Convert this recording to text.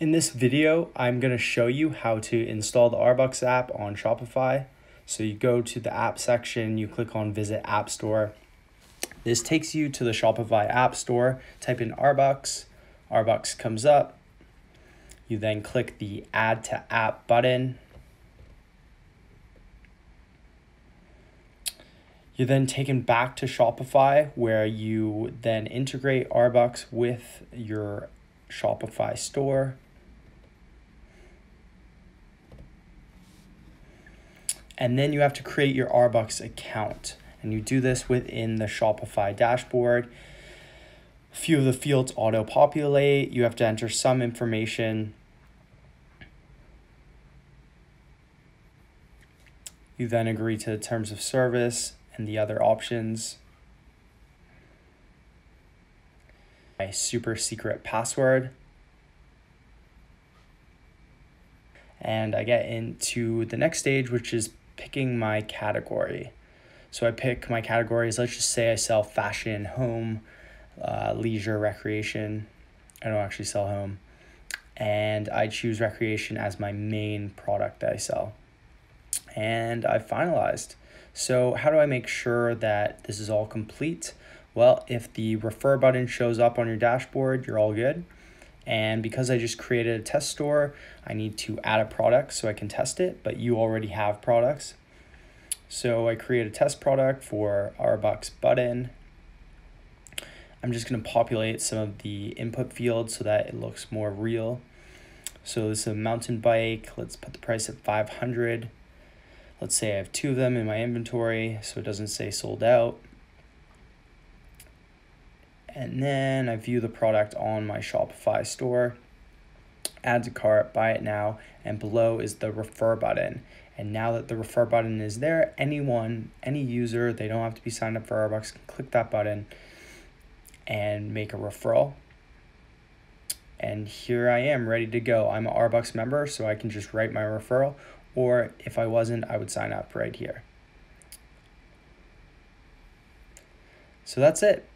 In this video, I'm going to show you how to install the rBux app on Shopify. So you go to the app section, you click on visit app store. This takes you to the Shopify app store. Type in rBux, rBux comes up. You then click the add to app button. You're then taken back to Shopify where you then integrate rBux with your Shopify store. And then you have to create your rBux account. And you do this within the Shopify dashboard. A few of the fields auto populate. You have to enter some information. You then agree to the terms of service and the other options. My super secret password. And I get into the next stage, which is picking my category. So I pick my categories. Let's just say I sell fashion, home, uh, leisure, recreation. I don't actually sell home. And I choose recreation as my main product that I sell. And I finalized. So, how do I make sure that this is all complete? Well, if the refer button shows up on your dashboard, you're all good. And because I just created a test store, I need to add a product so I can test it, but you already have products. So I create a test product for rBux button. I'm just gonna populate some of the input fields so that it looks more real. So this is a mountain bike. Let's put the price at 500. Let's say I have two of them in my inventory so it doesn't say sold out and then I view the product on my Shopify store, add to cart, buy it now, and below is the refer button. And now that the refer button is there, anyone, any user, they don't have to be signed up for rBux, can click that button and make a referral. And here I am ready to go. I'm an rBux member, so I can just write my referral, or if I wasn't, I would sign up right here. So that's it.